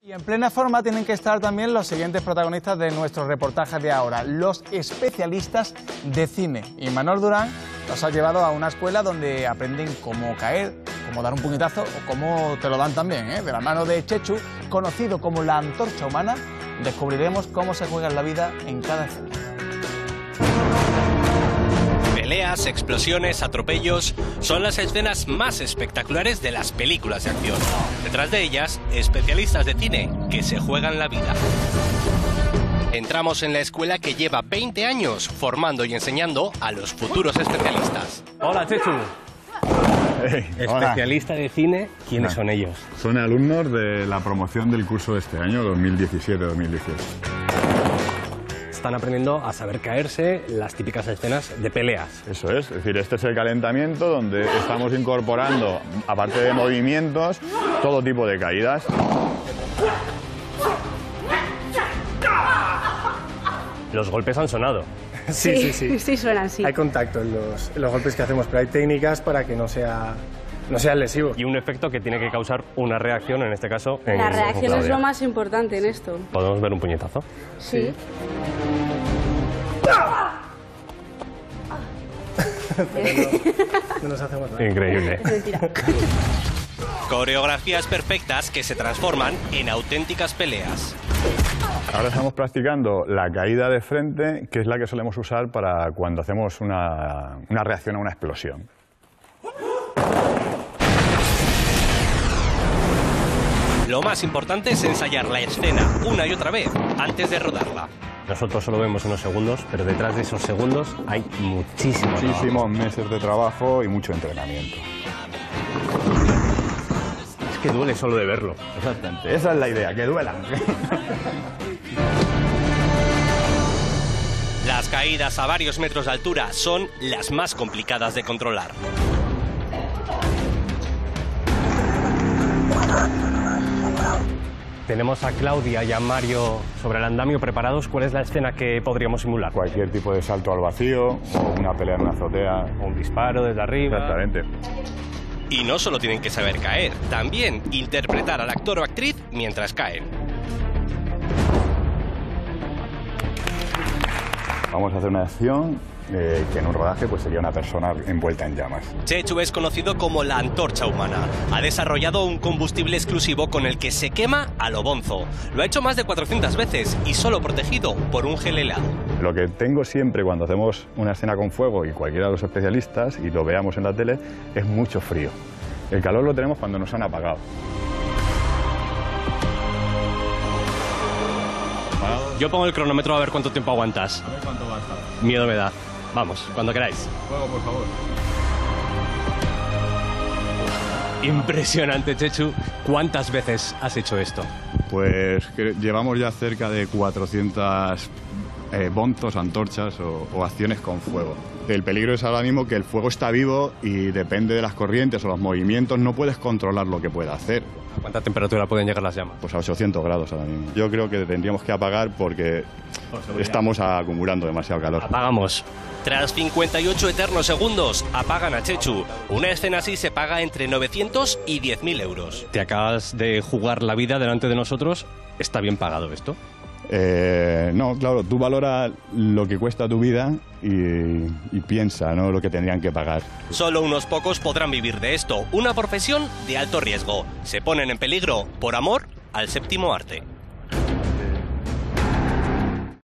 Y en plena forma tienen que estar también los siguientes protagonistas de nuestro reportaje de ahora, los especialistas de cine. Y Manuel Durán los ha llevado a una escuela donde aprenden cómo caer, cómo dar un puñetazo o cómo te lo dan también. ¿eh? De la mano de Chechu, conocido como la antorcha humana, descubriremos cómo se juega la vida en cada escena. Peleas, explosiones, atropellos son las escenas más espectaculares de las películas de acción. Detrás de ellas, especialistas de cine que se juegan la vida. Entramos en la escuela que lleva 20 años formando y enseñando a los futuros especialistas. Hola, Chechu. Hey, hola. Especialista de cine, ¿quiénes Ah. son ellos? Son alumnos de la promoción del curso de este año, 2017-2018. Están aprendiendo a saber caerse las típicas escenas de peleas. Eso es, es decir, este es el calentamiento donde estamos incorporando, aparte de movimientos, todo tipo de caídas. Los golpes han sonado. Sí, sí, sí. Sí, suenan, sí. Hay contacto en los, en los golpes que hacemos, pero hay técnicas para que no sea, no sea lesivo. Y un efecto que tiene que causar una reacción, en este caso. en- La reacción es lo más importante en esto. Podemos ver un puñetazo. Sí. No nos hacemos nada. Increíble. Coreografías perfectas que se transforman en auténticas peleas. Ahora estamos practicando la caída de frente, que es la que solemos usar para cuando hacemos una, una reacción a una explosión. Lo más importante es ensayar la escena una y otra vez antes de rodarla. Nosotros solo vemos unos segundos, pero detrás de esos segundos hay muchísimo. trabajo. Muchísimos meses de trabajo y mucho entrenamiento. Es que duele solo de verlo. Exactamente, esa es la idea, que duela. Las caídas a varios metros de altura son las más complicadas de controlar. Tenemos a Claudia y a Mario sobre el andamio preparados. ¿Cuál es la escena que podríamos simular? Cualquier tipo de salto al vacío o una pelea en una azotea. Un disparo desde arriba. Exactamente. Y no solo tienen que saber caer, también interpretar al actor o actriz mientras caen. Vamos a hacer una acción eh, que en un rodaje pues sería una persona envuelta en llamas. Chechu es conocido como la antorcha humana. Ha desarrollado un combustible exclusivo con el que se quema a lo bonzo. Lo ha hecho más de 400 veces y solo protegido por un gel helado. Lo que tengo siempre cuando hacemos una escena con fuego y cualquiera de los especialistas y lo veamos en la tele es mucho frío. El calor lo tenemos cuando nos han apagado. Yo pongo el cronómetro a ver cuánto tiempo aguantas. A ver cuánto basta. Miedo me da. Vamos, cuando queráis. Fuego, por favor. Impresionante, Chechu. ¿Cuántas veces has hecho esto? Pues que llevamos ya cerca de 400 eh, bonzos, antorchas o, o acciones con fuego. El peligro es ahora mismo que el fuego está vivo y depende de las corrientes o los movimientos, no puedes controlar lo que puede hacer. ¿A cuánta temperatura pueden llegar las llamas? Pues a 800 grados ahora mismo. Yo creo que tendríamos que apagar porque estamos acumulando demasiado calor. Apagamos. Tras 58 eternos segundos, apagan a Chechu. Una escena así se paga entre 900 y 10.000 euros. Te acabas de jugar la vida delante de nosotros. ¿Está bien pagado esto? Eh, no, claro, tú valora lo que cuesta tu vida y, y piensa, ¿no? Lo que tendrían que pagar. Solo unos pocos podrán vivir de esto, una profesión de alto riesgo. Se ponen en peligro por amor al séptimo arte.